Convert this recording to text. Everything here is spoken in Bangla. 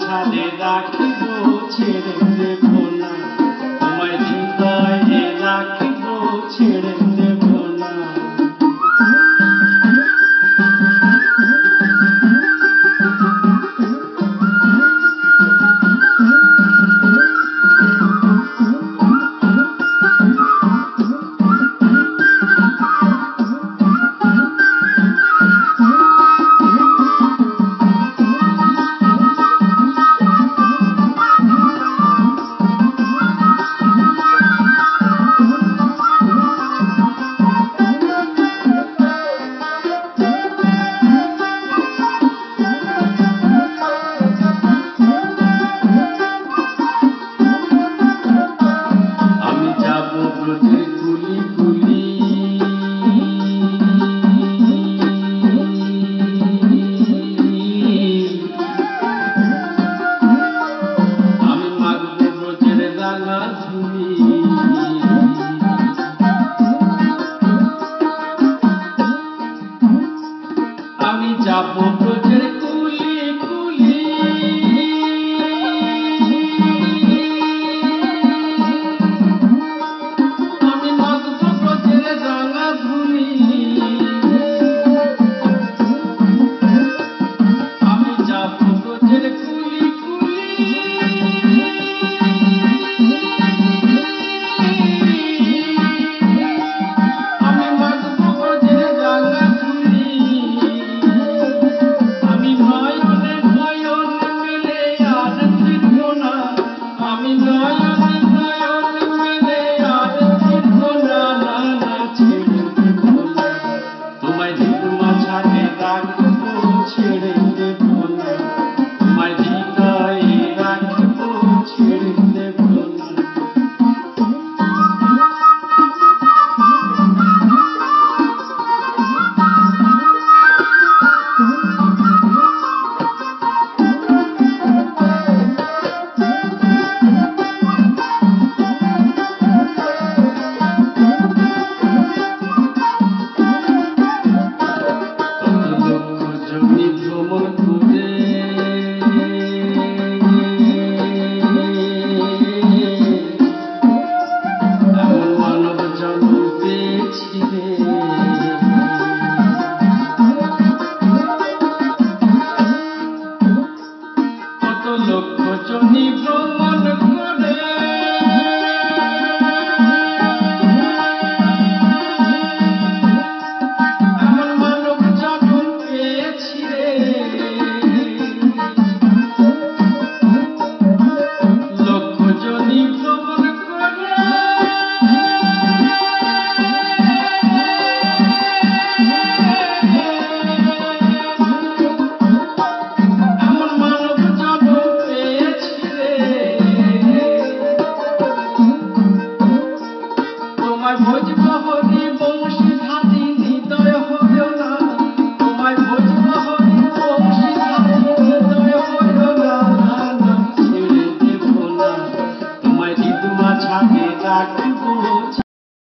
ছাড়ে রাখিব ছেড়ে দেব না। তোমার হৃদয়ে রাখিব ছেড়ে किताबों को घर खुली खुली Thank you. I do